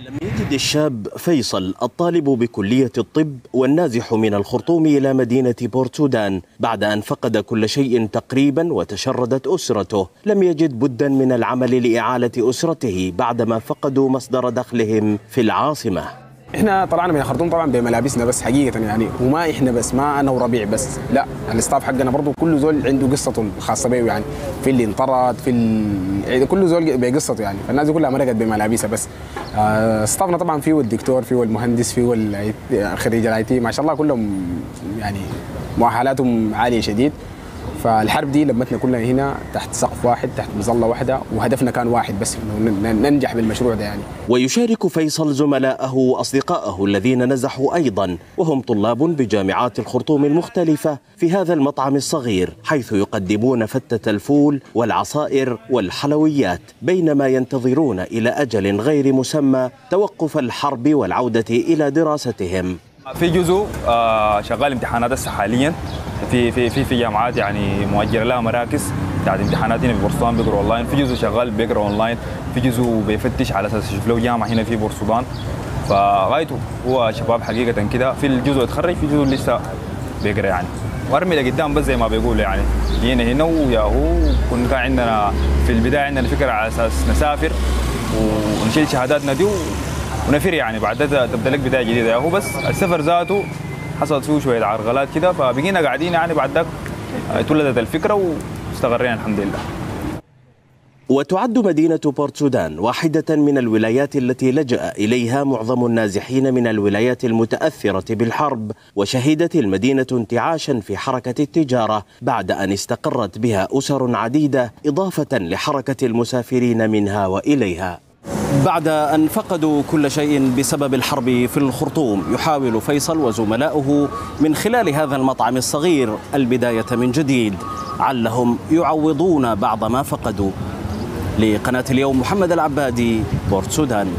لم يجد الشاب فيصل الطالب بكلية الطب والنازح من الخرطوم إلى مدينة بورت سودان بعد أن فقد كل شيء تقريبا وتشردت أسرته. لم يجد بدا من العمل لإعالة أسرته بعدما فقدوا مصدر دخلهم في العاصمة. إحنا طلعنا من الخرطوم طبعا بملابسنا بس حقيقة يعني وما إحنا بس ما أنا وربيع بس لا الاستاف حقنا برضه كل زول عنده قصته الخاصه به يعني في اللي انطرد في ال... كل زول بقصته يعني فالناس كلها مرقت بملابسها بس. آه، staff نا طبعا فيه الدكتور فيه المهندس فيه خريج ال IT ما شاء الله كلهم يعني مؤهلاتهم عالية شديد. فالحرب دي لمتنا كلنا هنا تحت سقف واحد تحت مظلة واحدة وهدفنا كان واحد بس إنه ن- ننجح بالمشروع ده يعني. ويشارك فيصل زملائه وأصدقائه الذين نزحوا أيضا وهم طلاب بجامعات الخرطوم المختلفة في هذا المطعم الصغير حيث يقدمون فتة الفول والعصائر والحلويات بينما ينتظرون إلى أجل غير مسمى توقف الحرب والعودة إلى دراستهم. في جزء آه، شغال امتحانات هسه حاليا. في في في في جامعات يعني مؤجرة لها مراكز بتاعت امتحانات هنا في بورسودان بيقرأ اونلاين في جزء شغال بيقرأ اونلاين في جزء بيفتش على أساس يشوف له جامعة هنا في بورسودان فغايته هو شباب حقيقة كده. في الجزء اتخرج في جزء لسه بيقرأ يعني. وارمي لقدام بس زي ما بيقولوا يعني. جينا هنا وياهو كنا كان عندنا في البداية عندنا فكره على أساس نسافر ونشيل شهاداتنا دي ونفر يعني. بعد تبدأ لك بداية جديدة ياهو. بس السفر ذاته حصلت فيه شوية عرقلات كده فبقينا قاعدين يعني بعد ذاك اتولدت الفكرة واستقرينا الحمد لله. وتعد مدينة بورت سودان واحدة من الولايات التي لجأ إليها معظم النازحين من الولايات المتأثرة بالحرب وشهدت المدينة انتعاشا في حركة التجارة بعد أن استقرت بها أسر عديدة إضافة لحركة المسافرين منها وإليها. بعد أن فقدوا كل شيء بسبب الحرب في الخرطوم يحاول فيصل وزملاؤه من خلال هذا المطعم الصغير البداية من جديد. علهم يعوضون بعض ما فقدوا. لقناة اليوم محمد العبادي بورت سودان.